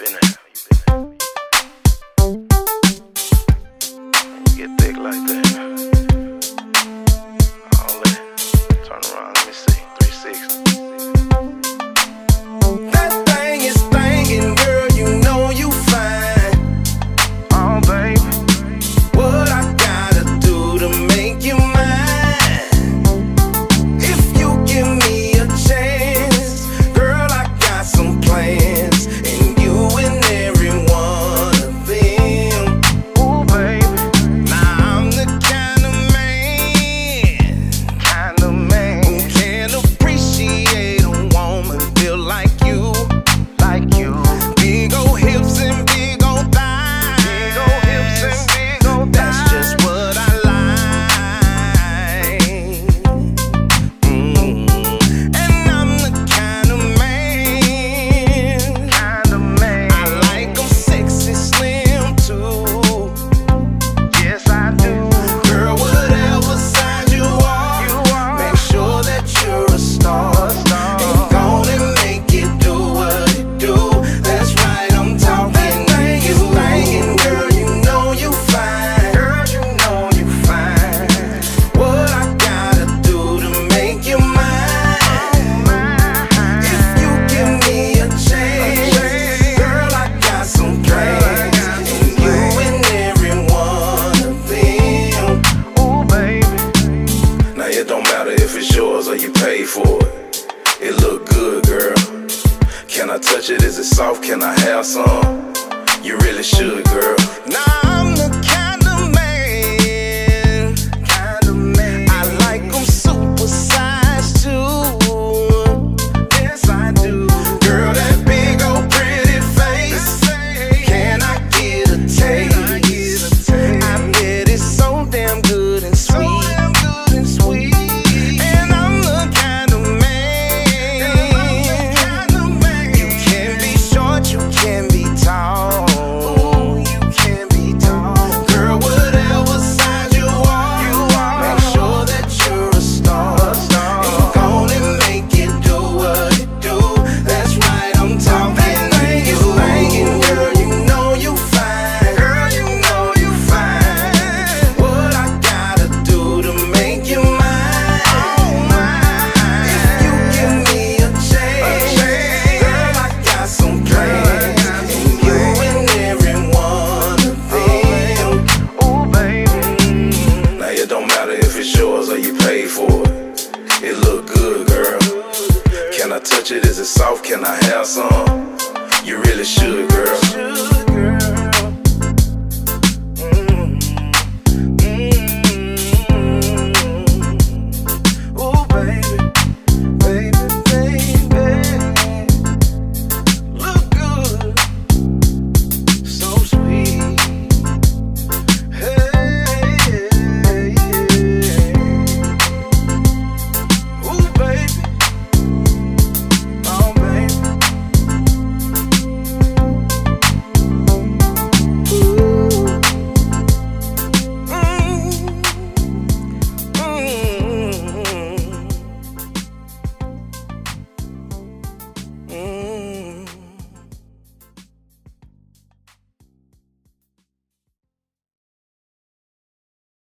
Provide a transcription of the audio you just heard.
you been at? You get thick like that. All that. Turn around. it's yours or you paid for it. It look good, girl. Can I touch it? Is it soft? Can I have some? You really should, girl. Nah. it's yours or you pay for it. It look good, girl. Can I touch it? Is it soft? Can I have some? You really should, girl.